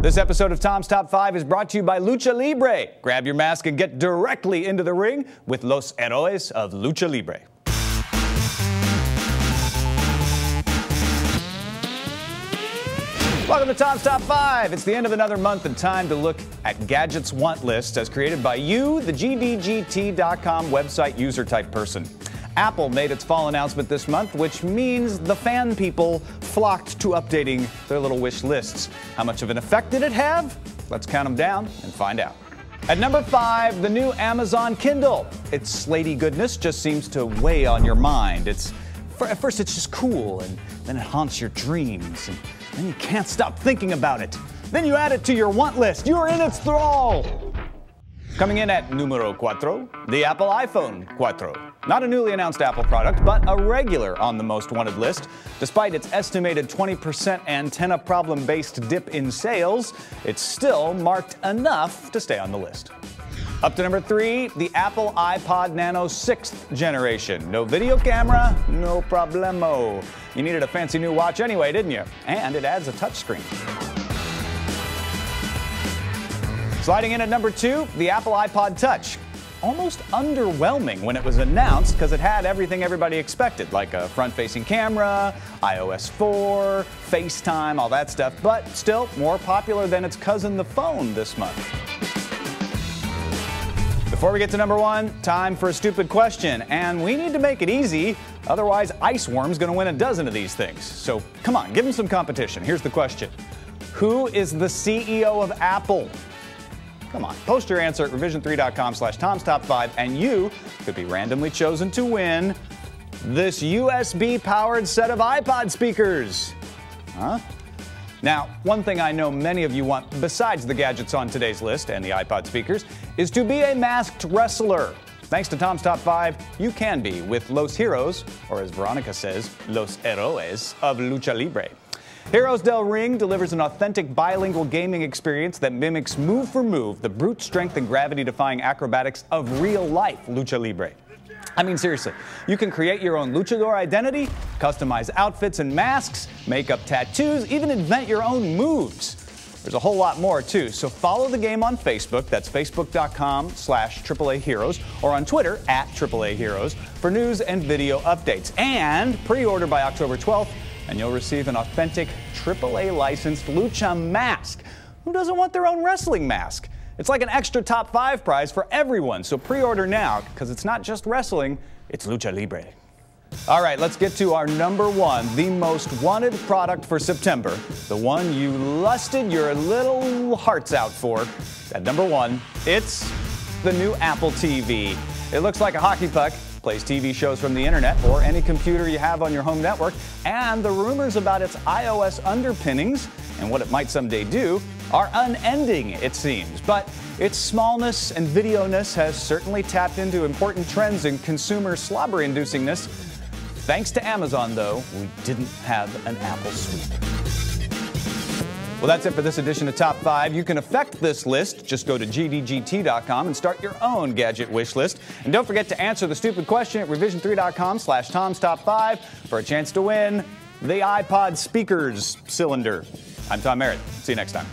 This episode of Tom's Top 5 is brought to you by Lucha Libre. Grab your mask and get directly into the ring with Los Héroes of Lucha Libre. Welcome to Tom's Top 5. It's the end of another month and time to look at Gadgets Want Lists as created by you, the GDGT.com website user type person. Apple made its fall announcement this month, which means the fan people flocked to updating their little wish lists. How much of an effect did it have? Let's count them down and find out. At number five, the new Amazon Kindle. Its slaty goodness just seems to weigh on your mind. It's at first it's just cool, and then it haunts your dreams, and then you can't stop thinking about it. Then you add it to your want list. You're in its thrall. Coming in at numero cuatro, the Apple iPhone Quattro. Not a newly announced Apple product, but a regular on the most wanted list. Despite its estimated 20% antenna problem based dip in sales, it's still marked enough to stay on the list. Up to number three, the Apple iPod Nano 6th generation. No video camera, no problemo. You needed a fancy new watch anyway, didn't you? And it adds a touchscreen. Sliding in at number two, the Apple iPod Touch. Almost underwhelming when it was announced because it had everything everybody expected, like a front facing camera, iOS 4, FaceTime, all that stuff, but still more popular than its cousin, the phone, this month. Before we get to number one, time for a stupid question. And we need to make it easy, otherwise, Ice Iceworm's going to win a dozen of these things. So come on, give him some competition. Here's the question Who is the CEO of Apple? Come on, post your answer at revision3.com slash Tom's Top 5, and you could be randomly chosen to win this USB powered set of iPod speakers. Huh? Now, one thing I know many of you want, besides the gadgets on today's list and the iPod speakers, is to be a masked wrestler. Thanks to Tom's Top 5, you can be with Los Heroes, or as Veronica says, Los Héroes of Lucha Libre. Heroes del Ring delivers an authentic bilingual gaming experience that mimics move for move the brute strength and gravity defying acrobatics of real life Lucha Libre. I mean, seriously, you can create your own luchador identity, customize outfits and masks, make up tattoos, even invent your own moves. There's a whole lot more too, so follow the game on Facebook, that's facebook.com slash AAA Heroes, or on Twitter at AAA Heroes for news and video updates. And pre-order by October 12th, and you'll receive an authentic AAA licensed lucha mask. Who doesn't want their own wrestling mask? It's like an extra top five prize for everyone, so pre order now because it's not just wrestling, it's Lucha Libre. All right, let's get to our number one, the most wanted product for September, the one you lusted your little hearts out for. At number one, it's the new Apple TV. It looks like a hockey puck, plays TV shows from the internet or any computer you have on your home network, and the rumors about its iOS underpinnings and what it might someday do are unending, it seems. But its smallness and videoness has certainly tapped into important trends in consumer slobber inducingness. Thanks to Amazon, though, we didn't have an Apple sweep. Well, that's it for this edition of Top 5. You can affect this list. Just go to gdgt.com and start your own gadget wish list. And don't forget to answer the stupid question at revision3.com slash Tom's Top 5 for a chance to win the iPod speakers cylinder. I'm Tom Merritt. See you next time.